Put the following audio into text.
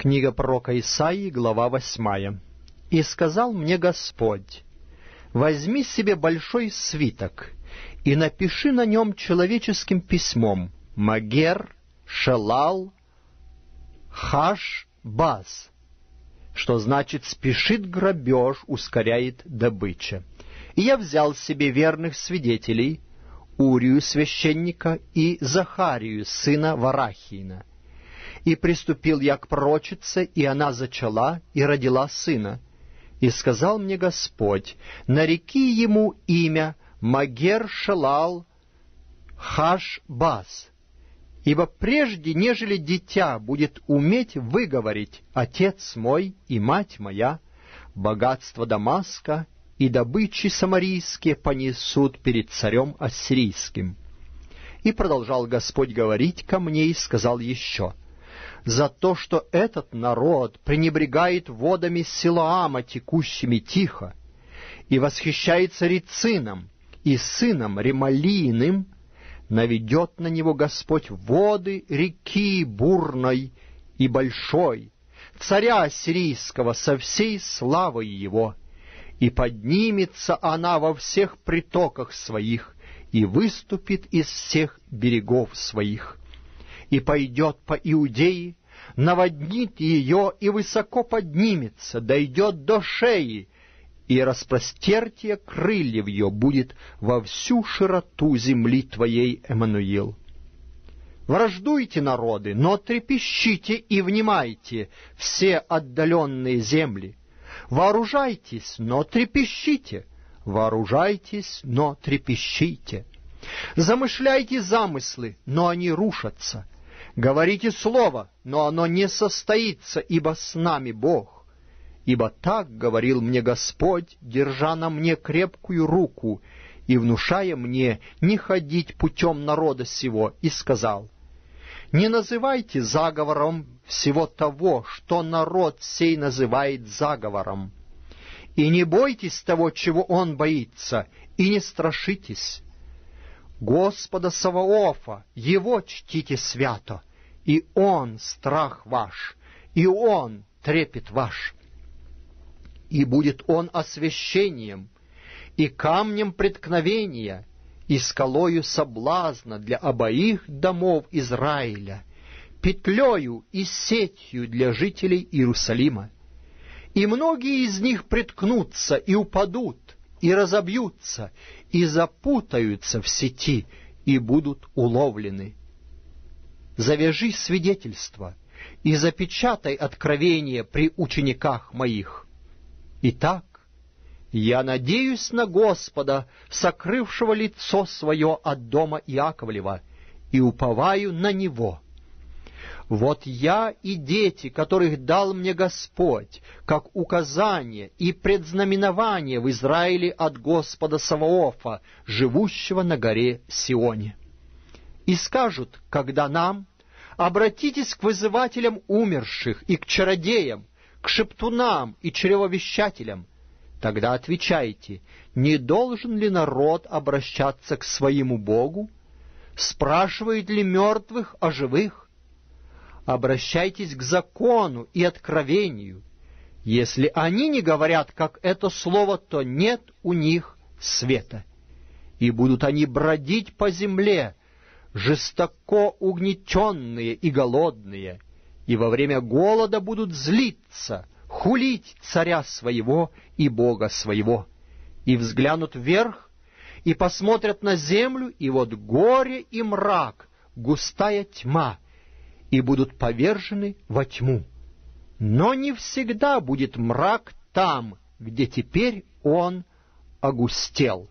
Книга пророка Исаии, глава восьмая. «И сказал мне Господь, возьми себе большой свиток и напиши на нем человеческим письмом Магер, Шелал, Хаш, Баз, что значит «спешит грабеж, ускоряет добыча». И я взял себе верных свидетелей, Урию священника и Захарию, сына Варахиина, и приступил я к пророчице, и она зачала и родила сына. И сказал мне Господь, нареки ему имя Магер Шалал Хаш Бас, ибо прежде, нежели дитя будет уметь выговорить «Отец мой и мать моя», богатство Дамаска и добычи самарийские понесут перед царем ассирийским. И продолжал Господь говорить ко мне и сказал еще — за то, что этот народ пренебрегает водами Силаама, текущими тихо, и восхищается Рицином и сыном Ремалииным, наведет на него Господь воды реки бурной и большой, царя ассирийского со всей славой его, и поднимется она во всех притоках своих, и выступит из всех берегов своих и пойдет по Иудее, наводнит ее и высоко поднимется, дойдет до шеи, и распростертие крыльев ее будет во всю широту земли твоей, Эммануил. Враждуйте, народы, но трепещите и внимайте, все отдаленные земли. Вооружайтесь, но трепещите, вооружайтесь, но трепещите. Замышляйте замыслы, но они рушатся. Говорите слово, но оно не состоится, ибо с нами Бог. Ибо так говорил мне Господь, держа на мне крепкую руку и внушая мне не ходить путем народа сего, и сказал, «Не называйте заговором всего того, что народ сей называет заговором, и не бойтесь того, чего он боится, и не страшитесь». Господа Саваофа, Его чтите свято, и Он страх ваш, и Он трепет ваш. И будет Он освящением, и камнем преткновения, и скалою соблазна для обоих домов Израиля, петлею и сетью для жителей Иерусалима. И многие из них приткнутся и упадут, и разобьются, и запутаются в сети, и будут уловлены. Завяжи свидетельство и запечатай откровение при учениках моих. Итак, я надеюсь на Господа, сокрывшего лицо свое от дома Иаковлева, и уповаю на Него. Вот я и дети, которых дал мне Господь, как указание и предзнаменование в Израиле от Господа Саваофа, живущего на горе Сионе. И скажут, когда нам, обратитесь к вызывателям умерших и к чародеям, к шептунам и чревовещателям, тогда отвечайте, не должен ли народ обращаться к своему Богу? Спрашивает ли мертвых о живых? обращайтесь к закону и откровению. Если они не говорят, как это слово, то нет у них света. И будут они бродить по земле, жестоко угнетенные и голодные, и во время голода будут злиться, хулить царя своего и Бога своего, и взглянут вверх, и посмотрят на землю, и вот горе и мрак, густая тьма — и будут повержены во тьму. Но не всегда будет мрак там, где теперь он огустел.